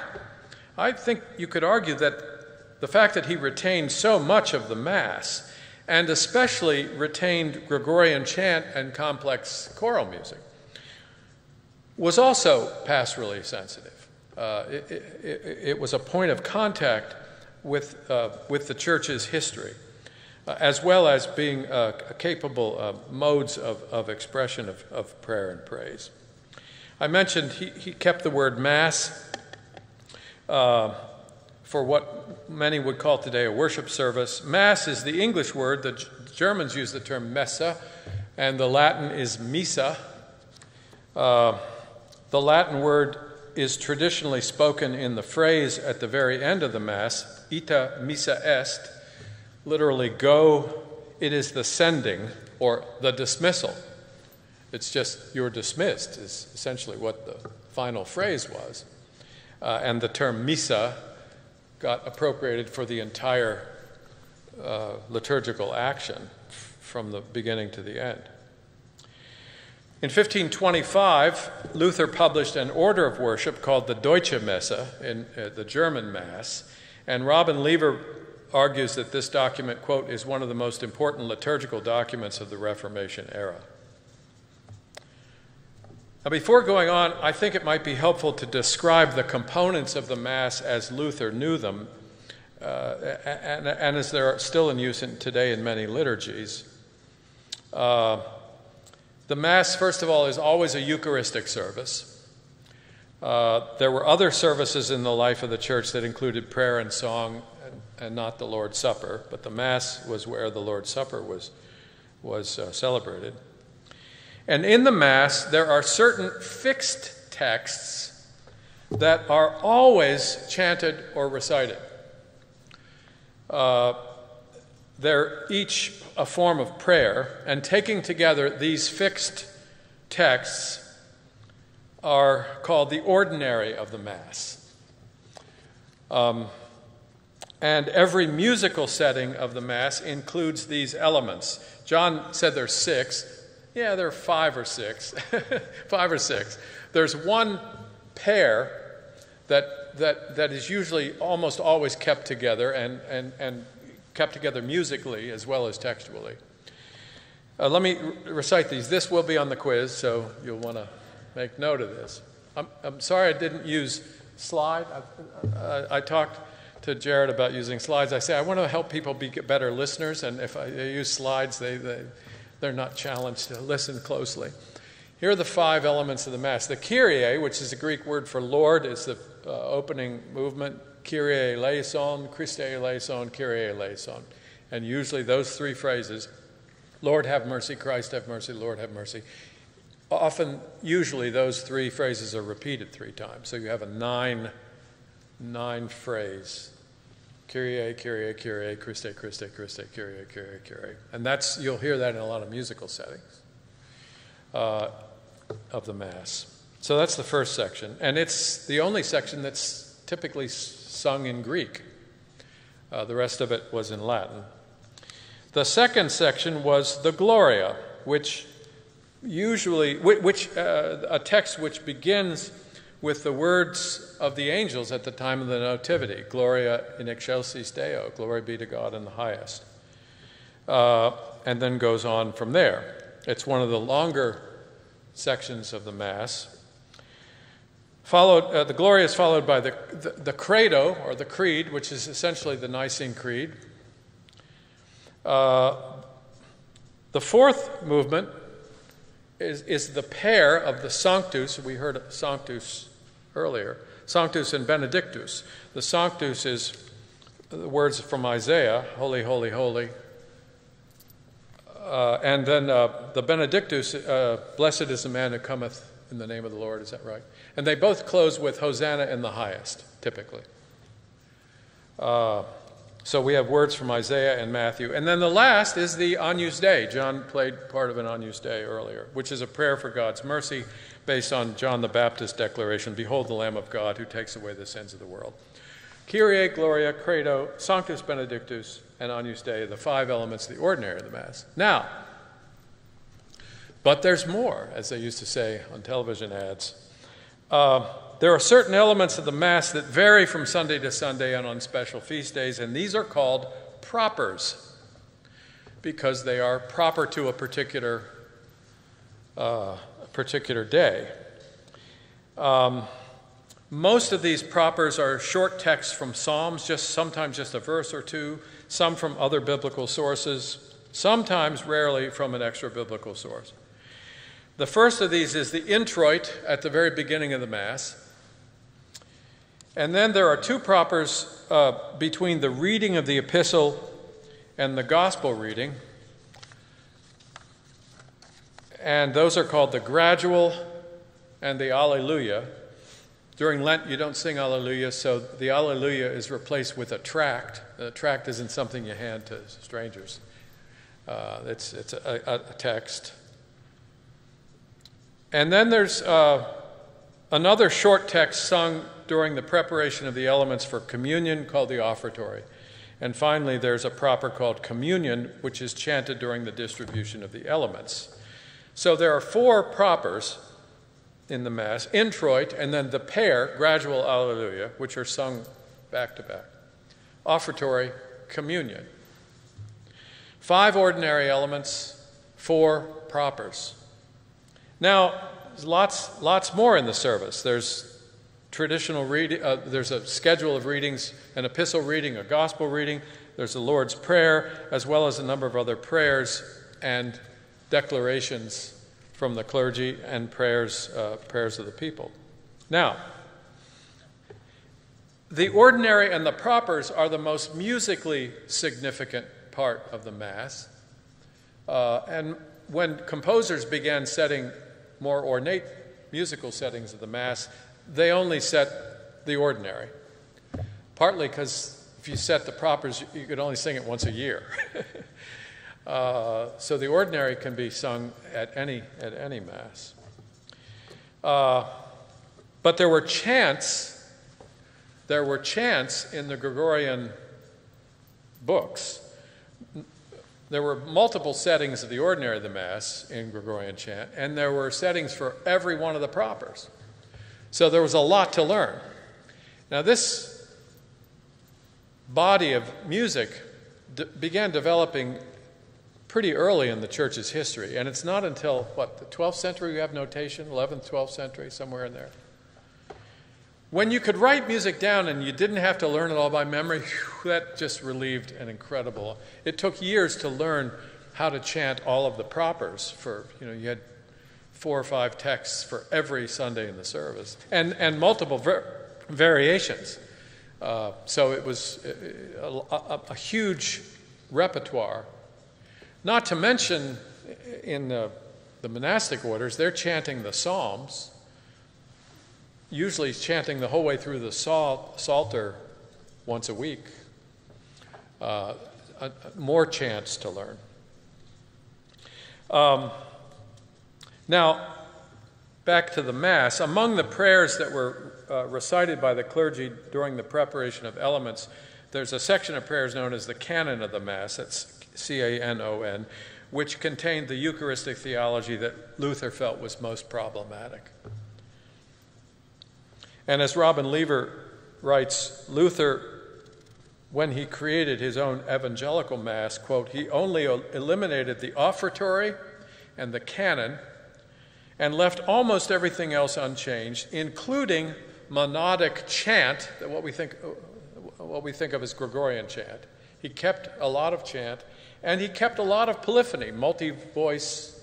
I think you could argue that the fact that he retained so much of the Mass, and especially retained Gregorian chant and complex choral music, was also pastorally sensitive. Uh, it, it, it, was a point of contact with, uh, with the church's history, uh, as well as being uh, capable modes of, of expression of, of prayer and praise. I mentioned he, he kept the word Mass uh, for what many would call today a worship service. Mass is the English word, the Germans use the term Messe, and the Latin is Missa. Uh, the Latin word is traditionally spoken in the phrase at the very end of the Mass, ita missa est, literally, go, it is the sending or the dismissal. It's just you're dismissed, is essentially what the final phrase was. Uh, and the term missa got appropriated for the entire uh, liturgical action from the beginning to the end. In 1525, Luther published an order of worship called the Deutsche Messe, in uh, the German Mass, and Robin Leaver argues that this document, quote, is one of the most important liturgical documents of the Reformation era. Now, before going on, I think it might be helpful to describe the components of the Mass as Luther knew them, uh, and, and, as they're still in use in, today in many liturgies. Uh, the Mass, first of all, is always a Eucharistic service. Uh, there were other services in the life of the church that included prayer and song and, and not the Lord's Supper, but the Mass was where the Lord's Supper was, was uh, celebrated. And in the Mass, there are certain fixed texts that are always chanted or recited. Uh, they're each a form of prayer, and taking together these fixed texts are called the ordinary of the Mass. Um, and every musical setting of the Mass includes these elements. John said there's six. Yeah, there are five or six. five or six. There's one pair that, that, that is usually almost always kept together and, and, and kept together musically as well as textually. Uh, let me recite these. This will be on the quiz, so you'll want to make note of this. I'm, I'm sorry I didn't use slide. I, uh, I talked to Jared about using slides. I say I want to help people be better listeners, and if I use slides, they, they they're not challenged to listen closely. Here are the five elements of the Mass. The Kyrie, which is a Greek word for Lord, is the uh, opening movement. Kyrie eleison, Christe eleison, Kyrie eleison. And usually those three phrases Lord have mercy, Christ have mercy, Lord have mercy. Often, usually, those three phrases are repeated three times. So you have a nine, nine phrase Kyrie, Kyrie, Kyrie, Christe, Christe, Christe, Kyrie, Kyrie, Kyrie. And that's, you'll hear that in a lot of musical settings uh, of the Mass. So that's the first section. And it's the only section that's typically sung in Greek. Uh, the rest of it was in Latin. The second section was the Gloria, which usually, which, uh, a text which begins with the words of the angels at the time of the Nativity Gloria in excelsis Deo, glory be to God in the highest. Uh, and then goes on from there. It's one of the longer sections of the Mass. Followed, uh, the Gloria is followed by the, the, the, Credo, or the Creed, which is essentially the Nicene Creed. Uh, the fourth movement is, is the pair of the Sanctus. We heard Sanctus earlier. Sanctus and Benedictus. The Sanctus is the words from Isaiah Holy, holy, holy. Uh, and then uh, the Benedictus, uh, blessed is the man who cometh in the name of the Lord. Is that right? And they both close with Hosanna in the highest, typically. Uh, so we have words from Isaiah and Matthew. And then the last is the Agnus Dei. John played part of an Agnus Dei earlier, which is a prayer for God's mercy based on John the Baptist's declaration Behold the Lamb of God who takes away the sins of the world. Kyrie, Gloria, Credo, Sanctus Benedictus, and Agnus Dei, the five elements of the ordinary of the Mass. Now, but there's more, as they used to say on television ads. Uh, there are certain elements of the Mass that vary from Sunday to Sunday and on special feast days, and these are called propers because they are proper to a particular uh, particular day. Um, Most of these propers are short texts from Psalms, just sometimes just a verse or two, some from other biblical sources, sometimes rarely from an extra biblical source. The first of these is the introit at the very beginning of the Mass. And then there are two propers uh, between the reading of the epistle and the gospel reading. And those are called the gradual and the Alleluia. During Lent, you don't sing Alleluia, so the Alleluia is replaced with a tract. The tract isn't something you hand to strangers, uh, it's, it's a, a, a, text. And then there's uh, another short text sung during the preparation of the elements for communion called the offertory. And finally, there's a proper called communion, which is chanted during the distribution of the elements. So there are four propers in the Mass, introit, and then the pair, gradual Alleluia, which are sung back to back. Offertory, communion. Five ordinary elements, four propers. Now, lots, lots more in the service. There's traditional reading, uh, there's a schedule of readings, an epistle reading, a gospel reading, there's the Lord's Prayer, as well as a number of other prayers and declarations from the clergy and prayers, uh, prayers of the people. Now, the ordinary and the propers are the most musically significant part of the Mass. Uh, and when composers began setting more ornate musical settings of the Mass, they only set the ordinary. Partly because if you set the propers, you could only sing it once a year. Uh, so the ordinary can be sung at any, at any Mass. Uh, but there were chants, there were chants in the Gregorian books. There were multiple settings of the ordinary of the Mass in Gregorian chant, and there were settings for every one of the propers. So there was a lot to learn. Now, this body of music d- began developing pretty early in the church's history. And it's not until, what, the 12th century we have notation, 11th, 12th century, somewhere in there. When you could write music down and you didn't have to learn it all by memory, whew, that just relieved an incredible. It took years to learn how to chant all of the propers for, you know, you had four or five texts for every Sunday in the service and, and multiple ver- variations. Uh, so it was uh, uh, a, a, a huge repertoire not to mention, uh, in the, the monastic orders, they're chanting the Psalms, usually chanting the whole way through the Psalter once a week. Uh, more chance to learn. Um, now, back to the Mass. Among the prayers that were uh, recited by the clergy during the preparation of elements, there's a section of prayers known as the canon of the Mass. That's C A N O N, which contained the Eucharistic theology that Luther felt was most problematic. And as Robin Leaver writes, Luther, when he created his own evangelical Mass, quote, he only eliminated the offertory and the canon and left almost everything else unchanged, including monodic chant, what we think, what we think of as Gregorian chant. He kept a lot of chant and he kept a lot of polyphony, multi voice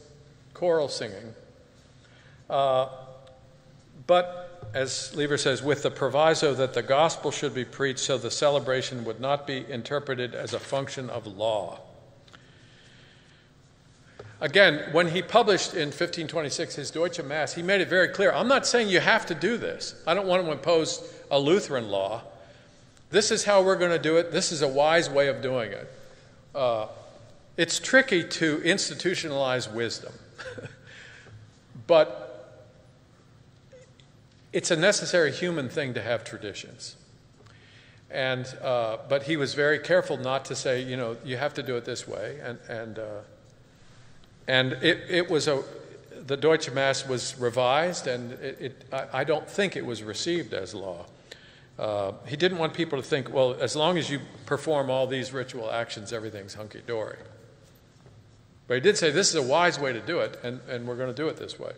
choral singing. Uh, but, as Leaver says, with the proviso that the gospel should be preached so the celebration would not be interpreted as a function of law. Again, when he published in 1526 his Deutsche Mass, he made it very clear I'm not saying you have to do this. I don't want to impose a Lutheran law. This is how we're going to do it. This is a wise way of doing it. Uh, it's tricky to institutionalize wisdom, but it's a necessary human thing to have traditions. And, uh, but he was very careful not to say, you know, you have to do it this way. And, and, uh, and it, it was a, the Deutsche Mass was revised, and it, it I, I, don't think it was received as law. Uh, he didn't want people to think, well, as long as you perform all these ritual actions, everything's hunky dory. But he did say this is a wise way to do it, and, and we're going to do it this way.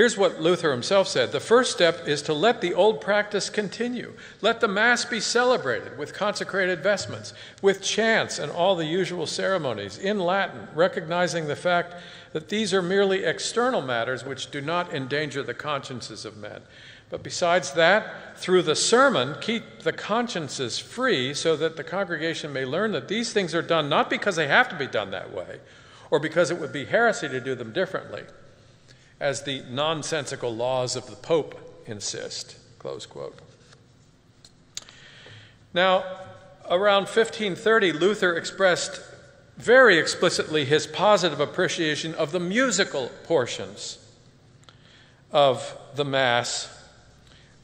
Here's what Luther himself said The first step is to let the old practice continue. Let the Mass be celebrated with consecrated vestments, with chants and all the usual ceremonies in Latin, recognizing the fact that these are merely external matters which do not endanger the consciences of men. But besides that, through the sermon, keep the consciences free so that the congregation may learn that these things are done not because they have to be done that way or because it would be heresy to do them differently, as the nonsensical laws of the Pope insist. Close quote. Now, around 1530, Luther expressed very explicitly his positive appreciation of the musical portions of the Mass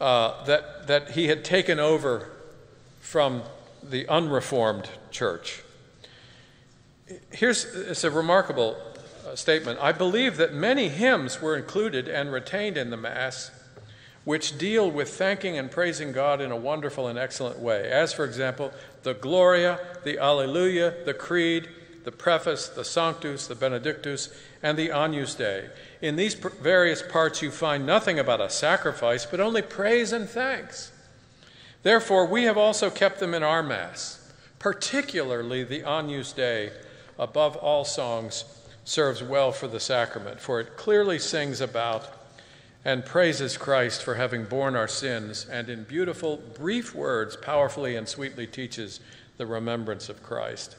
uh, that, that he had taken over from the unreformed church. Here's it's a remarkable statement. I believe that many hymns were included and retained in the Mass which deal with thanking and praising God in a wonderful and excellent way, as, for example, the Gloria, the Alleluia, the Creed, the Preface, the Sanctus, the Benedictus, and the Agnus Dei. In these various parts, you find nothing about a sacrifice, but only praise and thanks. Therefore, we have also kept them in our Mass, particularly the Agnus Dei, above all songs, serves well for the sacrament, for it clearly sings about and praises Christ for having borne our sins, and in beautiful, brief words, powerfully and sweetly teaches the remembrance of Christ.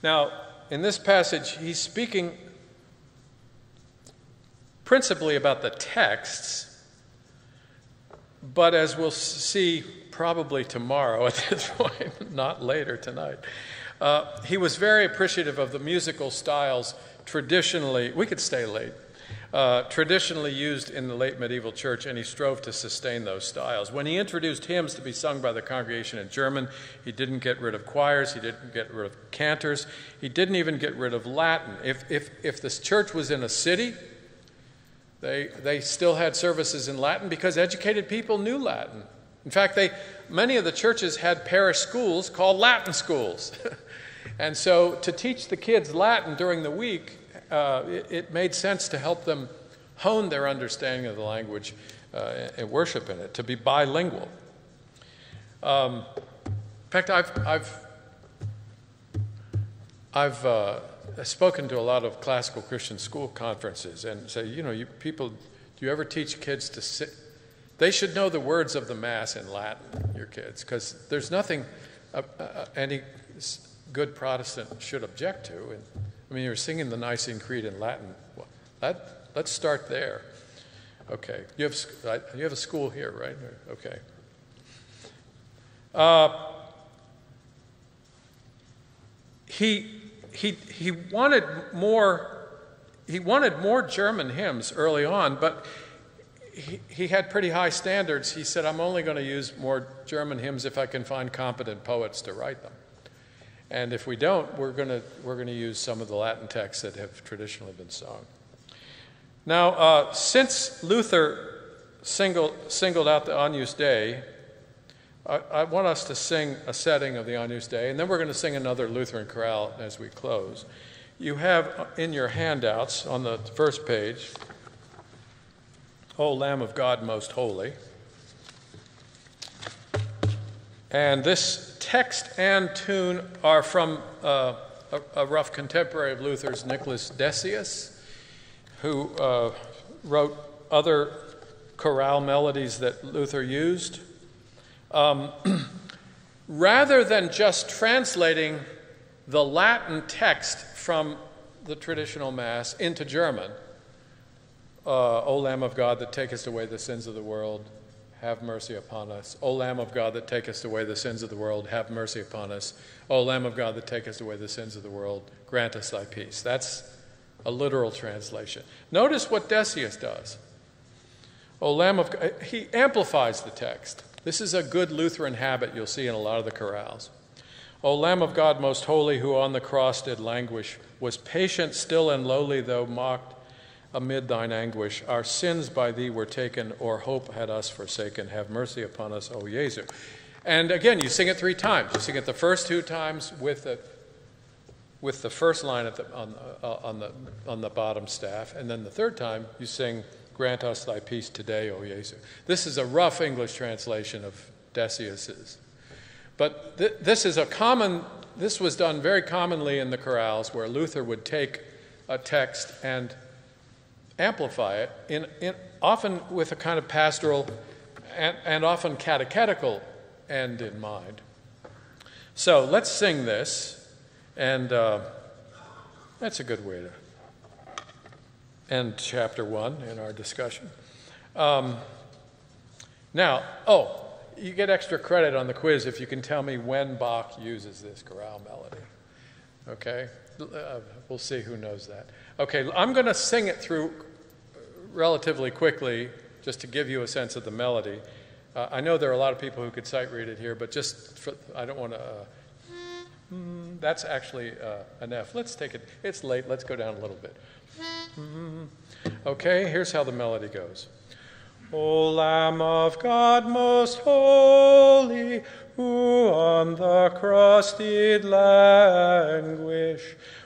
Now, in this passage, he's speaking principally about the texts, but as we'll see probably tomorrow at this point, not later tonight, uh, he was very appreciative of the musical styles traditionally, we could stay late, uh, traditionally used in the late medieval church, and he strove to sustain those styles. When he introduced hymns to be sung by the congregation in German, he didn't get rid of choirs, he didn't get rid of cantors, he didn't even get rid of Latin. If, if, if this church was in a city, they, they still had services in Latin because educated people knew Latin. In fact, they, many of the churches had parish schools called Latin schools. and so to teach the kids Latin during the week uh, it, it, made sense to help them hone their understanding of the language uh, and worship in it, to be bilingual. Um, in fact, I've, I've, I've uh, spoken to a lot of classical Christian school conferences and say, you know, you people, do you ever teach kids to sit? They should know the words of the Mass in Latin, your kids, because there's nothing uh, uh, any good Protestant should object to. And, I mean, you're singing the Nicene Creed in Latin. Well, that, let's start there. Okay. You have, you have a school here, right? Okay. Uh, he, he, he wanted more he wanted more German hymns early on, but he, he had pretty high standards. He said, I'm only going to use more German hymns if I can find competent poets to write them. And if we don't, we're going to, we're going to use some of the Latin texts that have traditionally been sung. Now, uh, since Luther singled, singled out the Agnus Dei, I, I, want us to sing a setting of the Agnus Dei, and then we're going to sing another Lutheran chorale as we close. You have in your handouts on the first page, O Lamb of God most holy. And this text and tune are from uh, a, a, rough contemporary of Luther's, Nicholas Decius, who uh, wrote other chorale melodies that Luther used. Um, rather than just translating the Latin text from the traditional Mass into German, uh, O Lamb of God that takest away the sins of the world, have mercy upon us. O Lamb of God that takest away the sins of the world, have mercy upon us. O Lamb of God that takest away the sins of the world, grant us thy peace. That's a literal translation. Notice what Decius does. O Lamb of God, he amplifies the text. This is a good Lutheran habit you'll see in a lot of the chorales. O Lamb of God most holy, who on the cross did languish, was patient still and lowly, though mocked amid thine anguish. Our sins by thee were taken, or hope had us forsaken. Have mercy upon us, O Jesu. And again, you sing it three times. You sing it the first two times with the with the first line the, on, uh, on, the, on the bottom staff, and then the third time you sing, Grant us thy peace today, O Jesu. This is a rough English translation of Decius's. But th- this is a common, this was done very commonly in the chorales where Luther would take a text and amplify it, in, in, often with a kind of pastoral and, and often catechetical end in mind. So let's sing this, and uh, that's a good way to end chapter one in our discussion. Um, now, oh, you get extra credit on the quiz if you can tell me when Bach uses this chorale melody. Okay? Uh, we'll see who knows that. Okay, I'm going to sing it through relatively quickly just to give you a sense of the melody. Uh, I know there are a lot of people who could sight read it here, but just for, I don't want to. Uh, mm, that's actually uh, an F. Let's take it. It's late. Let's go down a little bit. Mm, okay, here's how the melody goes. O Lamb of God most holy, who on the cross did languish,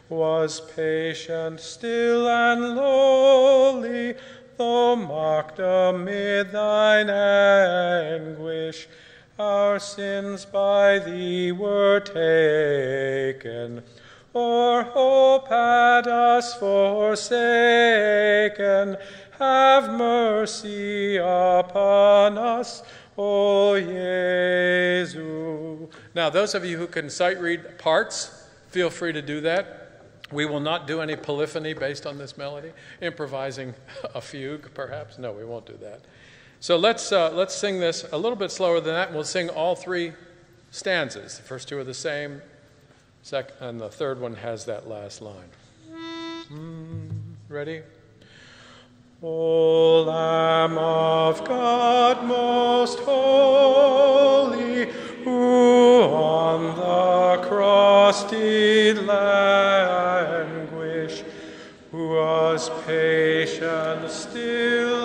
was patient, still, and lowly though mocked amid thine anguish, our sins by thee were taken, or hope had us forsaken. Have mercy upon us, O Jesu. Now, those of you who can sight read parts, feel free to do that. We will not do any polyphony based on this melody, improvising a fugue, perhaps. No, we won't do that. So let's, uh, let's sing this a little bit slower than that, and we'll sing all three stanzas. The first two are the same, sec- and the third one has that last line. Mm, ready? O Lamb of God, most patient still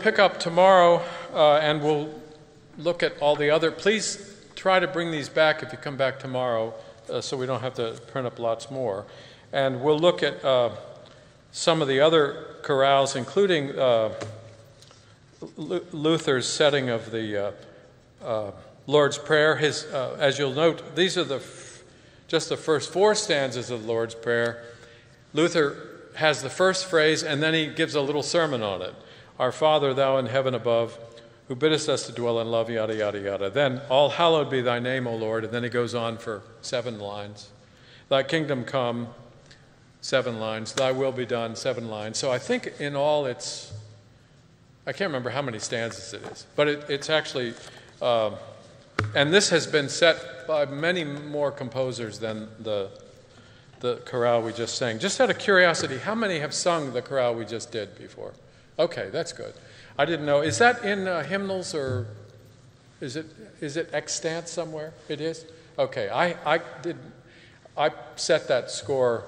pick up tomorrow uh, and we'll look at all the other. Please try to bring these back if you come back tomorrow uh, so we don't have to print up lots more. And we'll look at uh, some of the other chorales, including uh, Luther's setting of the uh, uh, Lord's Prayer. His, as you'll note, these are the just the first four stanzas of the Lord's Prayer. Luther has the first phrase, and then he gives a little sermon on it. Our Father, thou in heaven above, who biddest us to dwell in love, yada, yada, yada. Then, all hallowed be thy name, O Lord. And then he goes on for seven lines. Thy kingdom come, seven lines. Thy will be done, seven lines. So I think in all it's, I can't remember how many stanzas it is, but it, it's actually, uh, and this has been set by many more composers than the, the chorale we just sang. Just out of curiosity, how many have sung the chorale we just did before? Okay, that's good. I didn't know. Is that in uh, hymnals or is it is it extant somewhere? It is. Okay, I I did I set that score.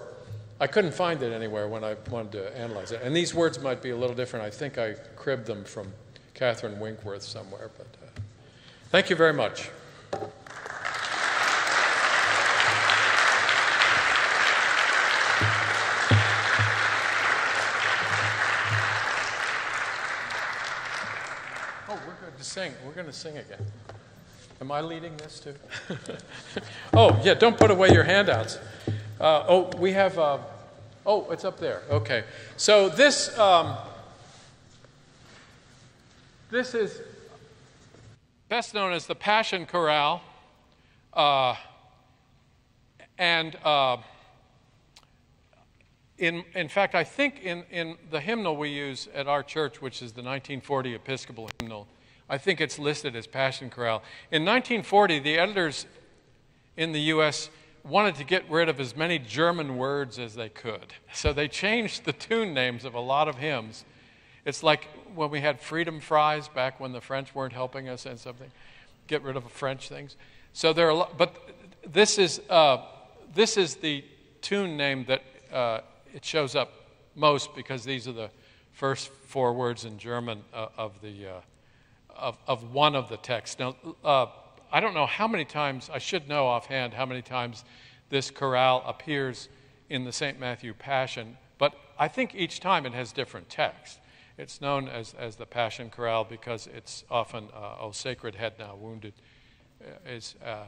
I couldn't find it anywhere when I wanted to analyze it. And these words might be a little different. I think I cribbed them from Catherine Winkworth somewhere. But uh, thank you very much. Sing. We're going to sing again. Am I leading this too? oh, yeah, don't put away your handouts. Uh, oh, we have, uh, oh, it's up there. Okay. So this, um, this is best known as the Passion Chorale. Uh, and uh, in, in fact, I think in, in the hymnal we use at our church, which is the 1940 Episcopal hymnal, I think it's listed as Passion Chorale. In 1940, the editors in the U.S. wanted to get rid of as many German words as they could. So they changed the tune names of a lot of hymns. It's like when we had freedom fries back when the French weren't helping us and something, get rid of French things. So there are, lot, but this is uh, this is the tune name that uh, it shows up most because these are the first four words in German uh, of the uh, of, of one of the texts. Now, uh, I don't know how many times, I should know offhand how many times this chorale appears in the St. Matthew Passion, but I think each time it has different text. It's known as, as the Passion Chorale because it's often, uh, Oh, Sacred Head Now Wounded. Uh, is, uh,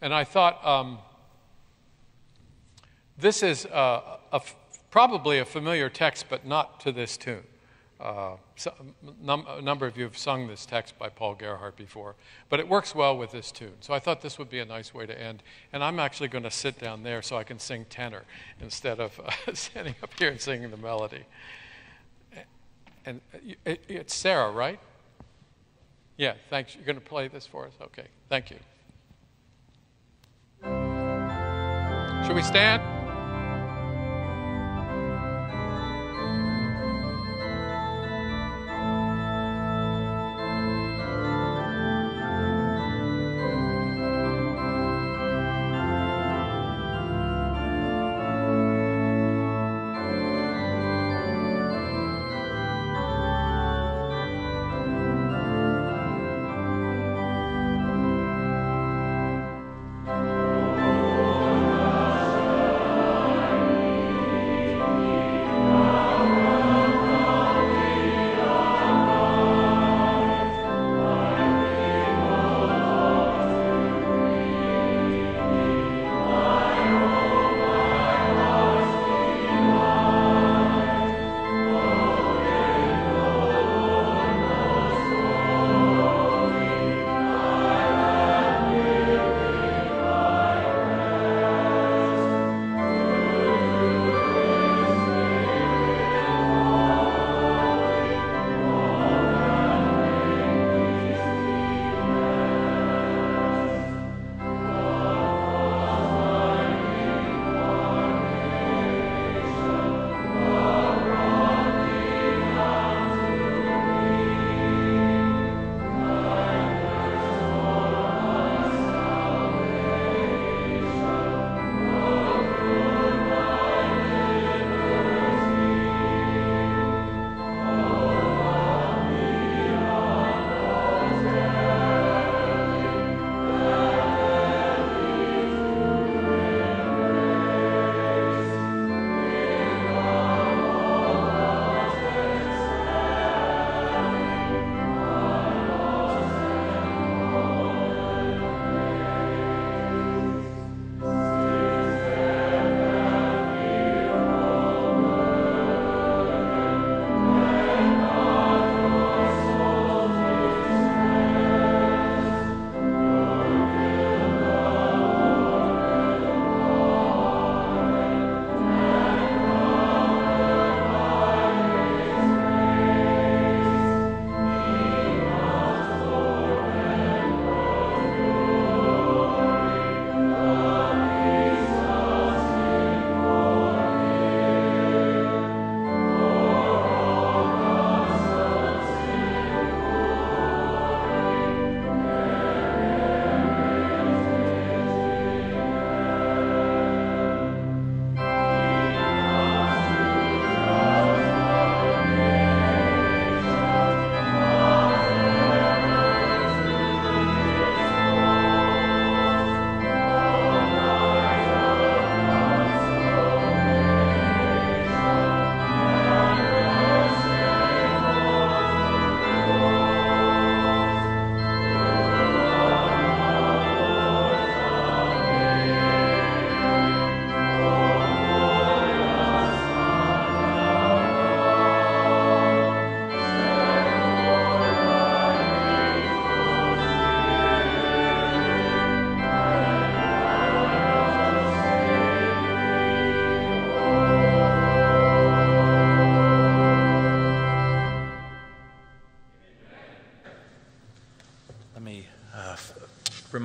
and I thought um, this is uh, a, probably a familiar text, but not to this tune. Uh, so, num- a number of you have sung this text by Paul Gerhardt before, but it works well with this tune. So I thought this would be a nice way to end. And I'm actually going to sit down there so I can sing tenor instead of uh, standing up here and singing the melody. And it, it's Sarah, right? Yeah, thanks. You're going to play this for us? Okay, thank you. Should we stand?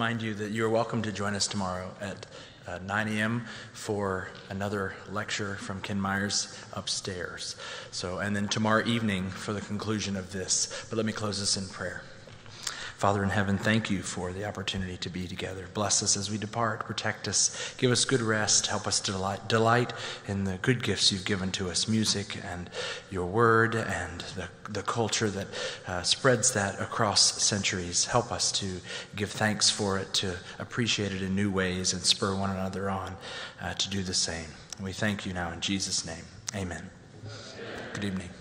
Remind you that you are welcome to join us tomorrow at uh, 9 a.m. for another lecture from Ken Myers upstairs. So, and then tomorrow evening for the conclusion of this. But let me close this in prayer. Father in heaven, thank you for the opportunity to be together. Bless us as we depart. Protect us. Give us good rest. Help us to delight, delight in the good gifts you've given to us music and your word and the, the culture that uh, spreads that across centuries. Help us to give thanks for it, to appreciate it in new ways, and spur one another on uh, to do the same. We thank you now in Jesus' name. Amen. Good evening.